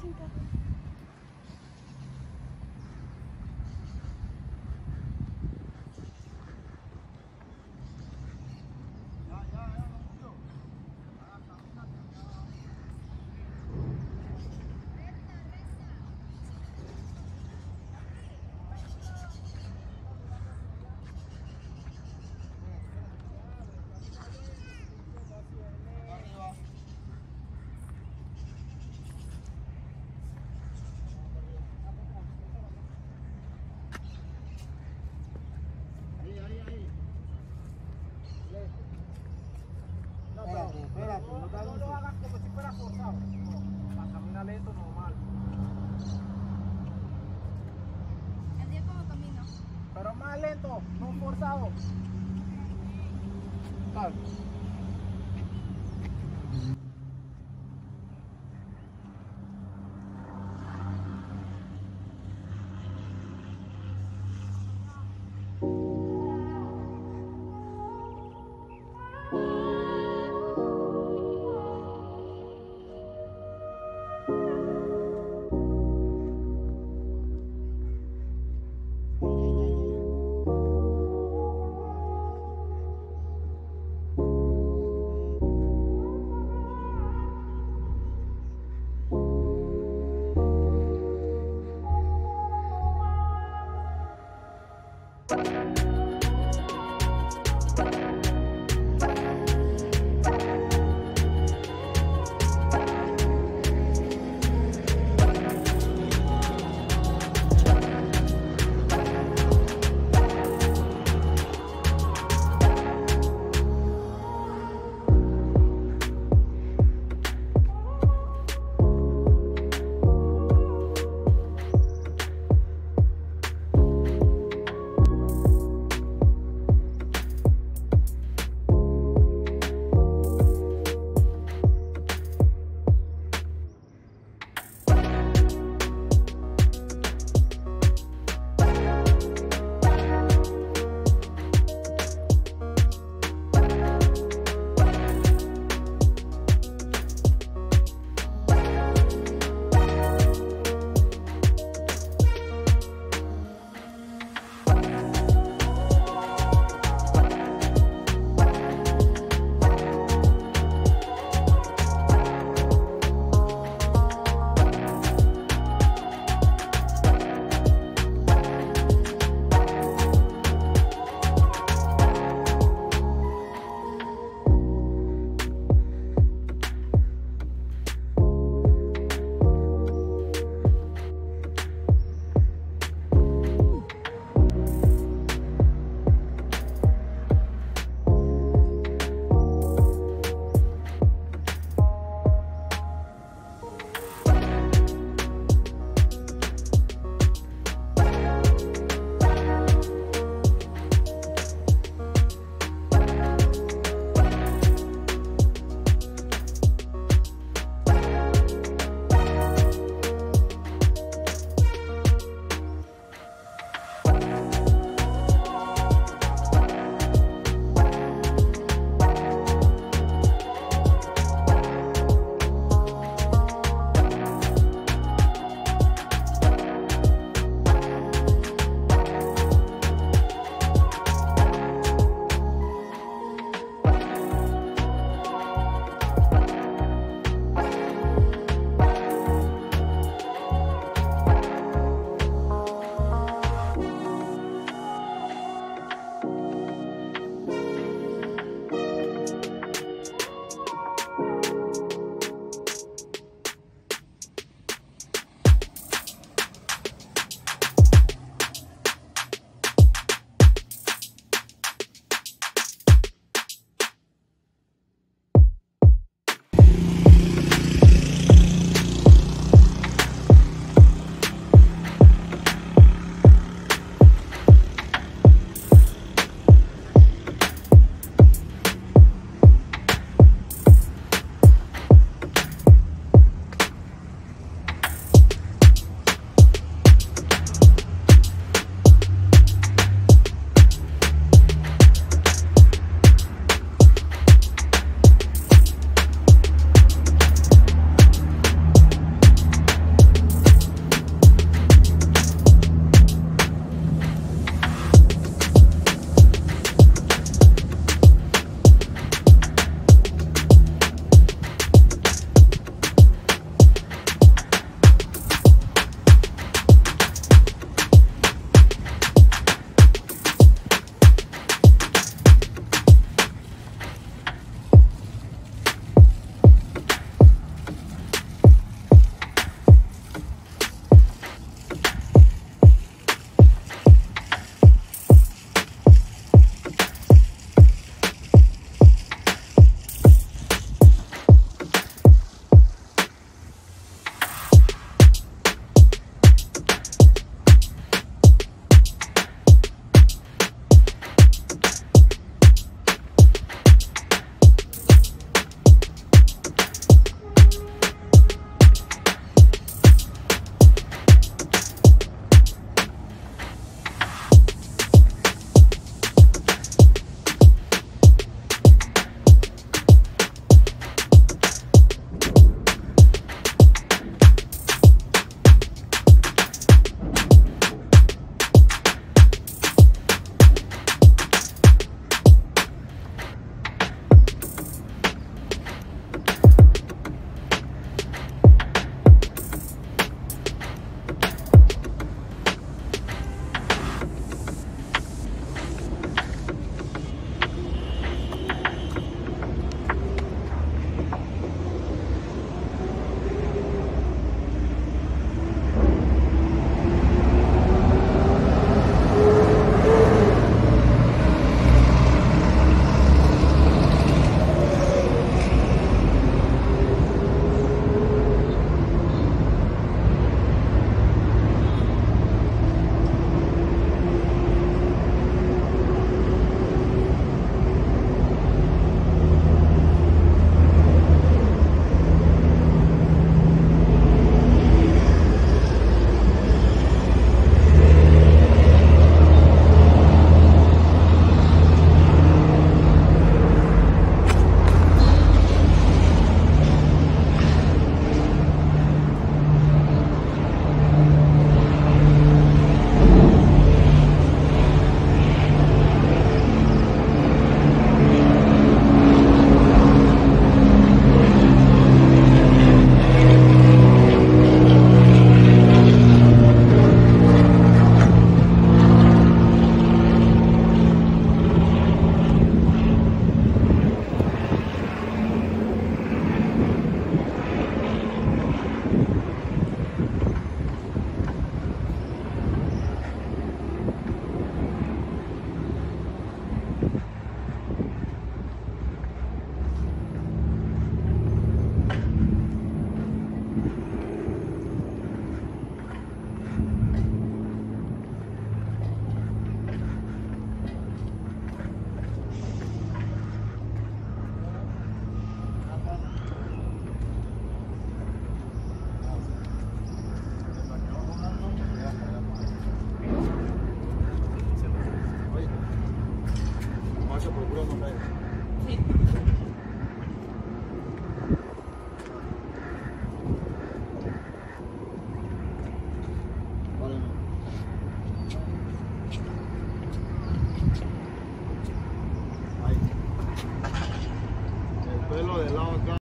지 금. No